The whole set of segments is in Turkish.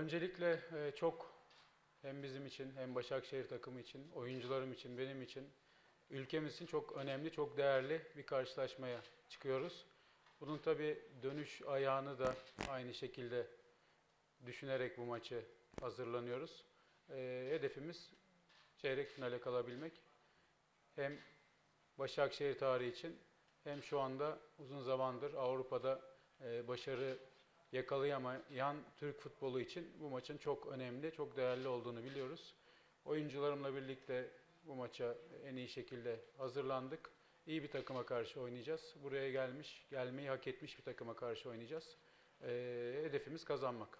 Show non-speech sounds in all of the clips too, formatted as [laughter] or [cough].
öncelikle e, çok hem bizim için hem Başakşehir takımı için, oyuncularım için, benim için, ülkemiz için çok önemli, çok değerli bir karşılaşmaya çıkıyoruz. Bunun tabii dönüş ayağını da aynı şekilde düşünerek bu maçı hazırlanıyoruz. E, hedefimiz çeyrek finale kalabilmek. Hem Başakşehir tarihi için hem şu anda uzun zamandır Avrupa'da e, başarı yakalayamayan Türk futbolu için bu maçın çok önemli, çok değerli olduğunu biliyoruz. Oyuncularımla birlikte bu maça en iyi şekilde hazırlandık. İyi bir takıma karşı oynayacağız. Buraya gelmiş, gelmeyi hak etmiş bir takıma karşı oynayacağız. E, hedefimiz kazanmak.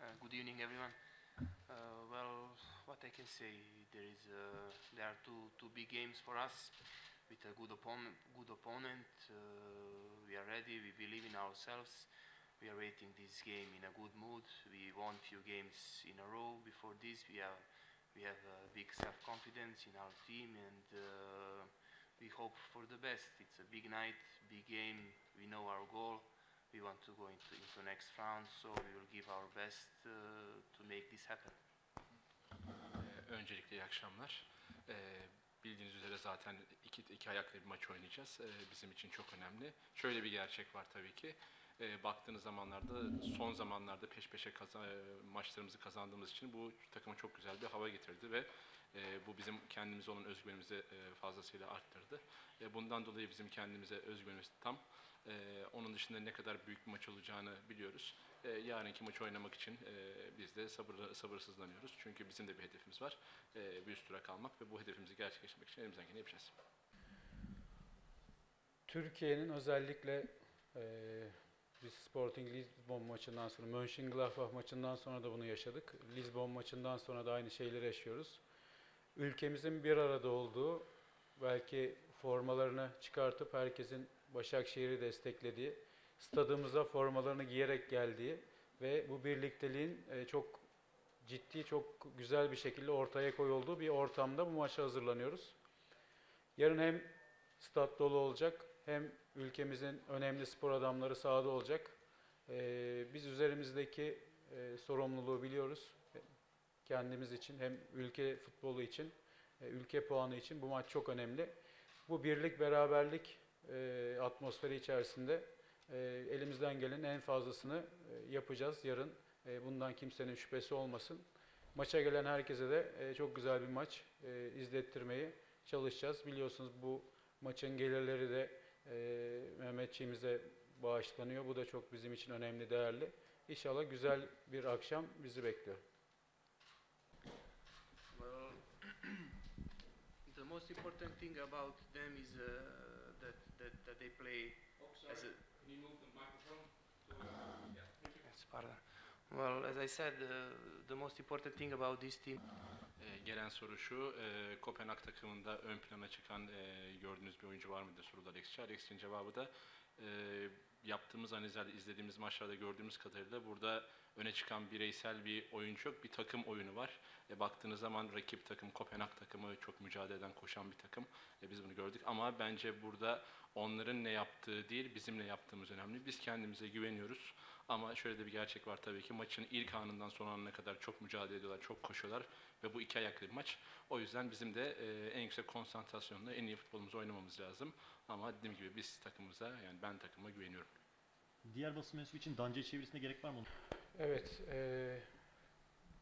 Uh, good evening, everyone. Uh, well, what I can say, there is uh, there are two two big games for us with a good opponent. Good opponent. Uh, we are ready. We believe in ourselves. We are waiting this game in a good mood. We won few games in a row. Before this, we have we have a big self-confidence in our team, and uh, we hope for the best. It's a big night, big game. We know our goal we want to go into, into next round, so we will give our best uh, to make this happen. Öncelikle iyi akşamlar. Ee, bildiğiniz üzere zaten iki, iki ayaklı bir maç oynayacağız. Ee, bizim için çok önemli. Şöyle bir gerçek var tabii ki. Ee, baktığınız zamanlarda son zamanlarda peş peşe kaza- e, maçlarımızı kazandığımız için bu takıma çok güzel bir hava getirdi ve e, bu bizim kendimize olan özgüvenimizi e, fazlasıyla arttırdı. E, bundan dolayı bizim kendimize özgüvenimiz tam. E, onun dışında ne kadar büyük bir maç olacağını biliyoruz. E, yarınki maçı oynamak için e, biz de sabır, sabırsızlanıyoruz. Çünkü bizim de bir hedefimiz var. E, bir üst tura kalmak ve bu hedefimizi gerçekleştirmek için elimizden geleni yapacağız. Türkiye'nin özellikle e, biz Sporting Lisbon maçından sonra, Mönchengladbach maçından sonra da bunu yaşadık. Lisbon maçından sonra da aynı şeyleri yaşıyoruz. Ülkemizin bir arada olduğu, belki formalarını çıkartıp herkesin Başakşehir'i desteklediği, stadımıza formalarını giyerek geldiği ve bu birlikteliğin e, çok ciddi, çok güzel bir şekilde ortaya koyulduğu bir ortamda bu maça hazırlanıyoruz. Yarın hem stat dolu olacak hem ülkemizin önemli spor adamları sahada olacak. Ee, biz üzerimizdeki e, sorumluluğu biliyoruz. Kendimiz için hem ülke futbolu için, e, ülke puanı için bu maç çok önemli. Bu birlik, beraberlik e, atmosferi içerisinde e, elimizden gelenin en fazlasını e, yapacağız yarın. E, bundan kimsenin şüphesi olmasın. Maça gelen herkese de e, çok güzel bir maç e, izlettirmeyi çalışacağız. Biliyorsunuz bu maçın gelirleri de e, Mehmetçiğimize bağışlanıyor. Bu da çok bizim için önemli, değerli. İnşallah güzel bir akşam bizi bekliyor. Well, [clears throat] the most important thing about them is uh, that, that that they play as a. Well, as I said, uh, the most important thing about this team gelen soru şu, e, Kopenhag takımında ön plana çıkan e, gördüğünüz bir oyuncu var mıydı sorulu Alex'e. Alex'in cevabı da e, yaptığımız analizlerde, izlediğimiz maçlarda gördüğümüz kadarıyla burada öne çıkan bireysel bir oyuncu yok, bir takım oyunu var. E, baktığınız zaman rakip takım, Kopenhag takımı çok mücadele eden, koşan bir takım. E, biz bunu gördük ama bence burada onların ne yaptığı değil, bizim ne yaptığımız önemli. Biz kendimize güveniyoruz ama şöyle de bir gerçek var tabii ki maçın ilk anından son anına kadar çok mücadele ediyorlar, çok koşuyorlar ve bu iki ayaklı bir maç. O yüzden bizim de e, en yüksek konsantrasyonla en iyi futbolumuzu oynamamız lazım. Ama dediğim gibi biz takımımıza, yani ben takıma güveniyorum. Diğer basın mensubu için Danca'ya çevirisine gerek var mı? Evet, e,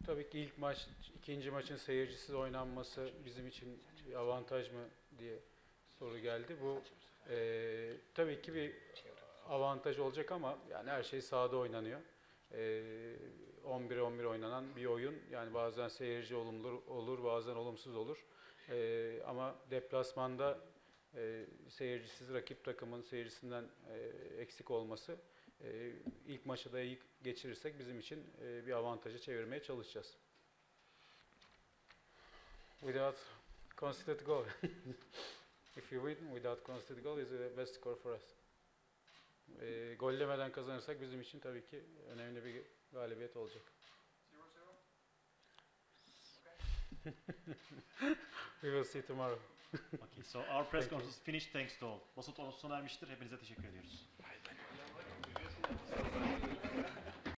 tabii ki ilk maç, ikinci maçın seyircisiz oynanması bizim için bir avantaj mı diye soru geldi. Bu e, tabii ki bir avantaj olacak ama yani her şey sahada oynanıyor. E, 11-11 oynanan bir oyun. Yani bazen seyirci olumlu olur, bazen olumsuz olur. E, ama deplasmanda e, seyircisiz rakip takımın seyircisinden e, eksik olması e, ilk maçı da iyi geçirirsek bizim için bir avantajı çevirmeye çalışacağız. Without conceded goal. [laughs] If you win without conceded goal is the best score for us gol demeden kazanırsak bizim için tabii ki önemli bir galibiyet olacak. [laughs] We will see tomorrow. okay, so our press conference is finished. Thanks to all. Basın toplantısına ermiştir. Hepinize teşekkür ediyoruz.